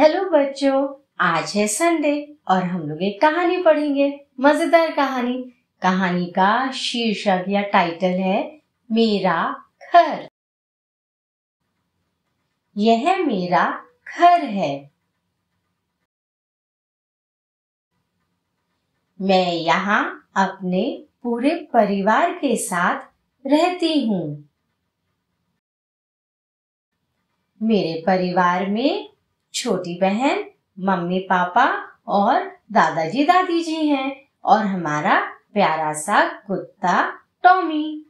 Hello बच्चों, आज है संडे और हम लोग एक कहानी पढ़ेंगे। मज़ेदार कहानी। कहानी का शीर्षक या टाइटल है, मेरा घर। यह मेरा घर है। मैं यहाँ अपने पूरे परिवार के साथ रहती हूँ। मेरे परिवार में छोटी बहन, मम्मी पापा और दादाजी दादी जी हैं और हमारा प्यारा सा कुत्ता टॉमी।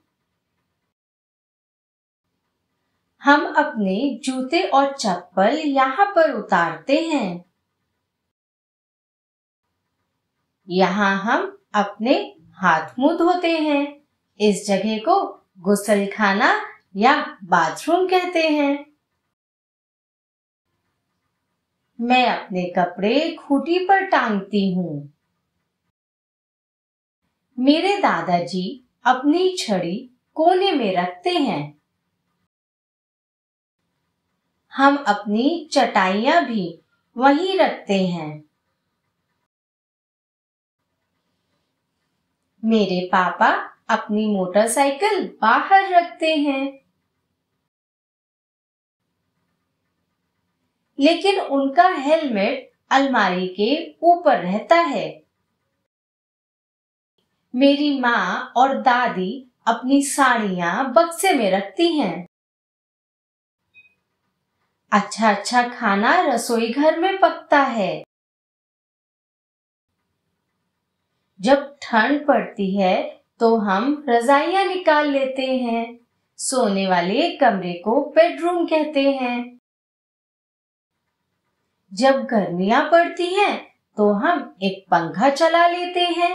हम अपने जूते और चप्पल यहाँ पर उतारते हैं। यहाँ हम अपने हाथ मुँह धोते हैं। इस जगह को गुसल खाना या बाथरूम कहते हैं। मैं अपने कपड़े खूटी पर टांगती हूँ। मेरे दादाजी अपनी छड़ी कोने में रखते हैं। हम अपनी चटाइयाँ भी वहीं रखते हैं। मेरे पापा अपनी मोटरसाइकिल बाहर रखते हैं। लेकिन उनका हेलमेट अलमारी के ऊपर रहता है। मेरी माँ और दादी अपनी साड़ियाँ बक्से में रखती हैं। अच्छा अच्छा खाना रसोई घर में पकता है। जब ठंड पड़ती है तो हम रजाइयाँ निकाल लेते हैं। सोने वाले कमरे को बेडरूम कहते हैं। जब गर्मियाँ पड़ती हैं तो हम एक पंखा चला लेते हैं।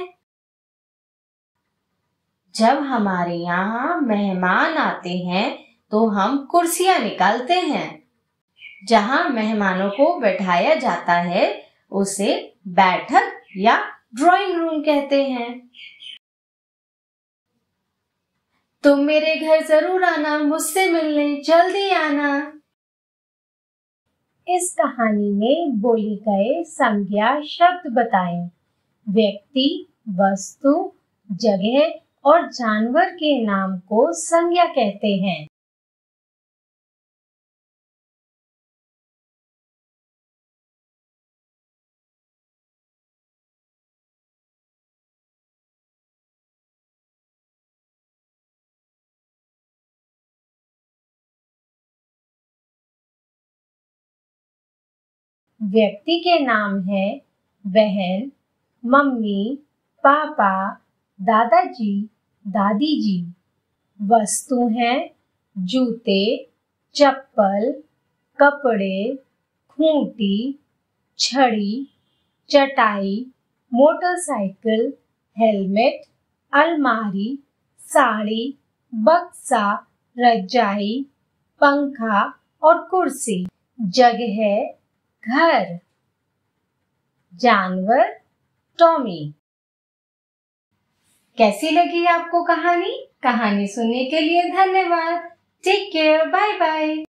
जब हमारे यहाँ मेहमान आते हैं तो हम कुर्सियाँ निकालते हैं। जहाँ मेहमानों को बैठाया जाता है, उसे बैठक या ड्राइंग रूम कहते हैं। तुम मेरे घर ज़रूर आना, मुझसे मिलने, जल्दी आना। इस कहानी में बोली गए संज्ञा शब्द बताए। व्यक्ति, वस्तु, जगह और जानवर के नाम को संज्ञा कहते हैं। व्यक्ति के नाम है बहन, मम्मी, पापा, दादाजी दादी जी वस्तु हैं जूते, चप्पल, कपड़े, खूंटी, छड़ी, चटाई, मोटरसाइकिल, हेलमेट, अलमारी, साड़ी, बक्सा, रजाई, पंखा और कुर्सी। जगह घर। जानवर, टॉमी। कैसी लगी आपको कहानी? कहानी सुनने के लिए धन्यवाद। Take care bye bye